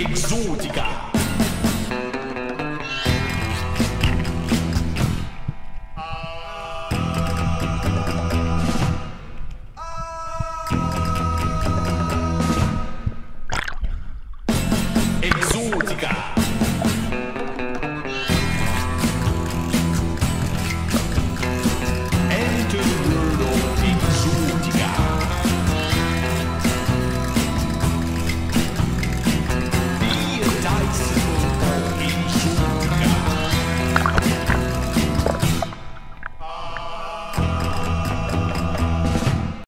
exotica. Exotica.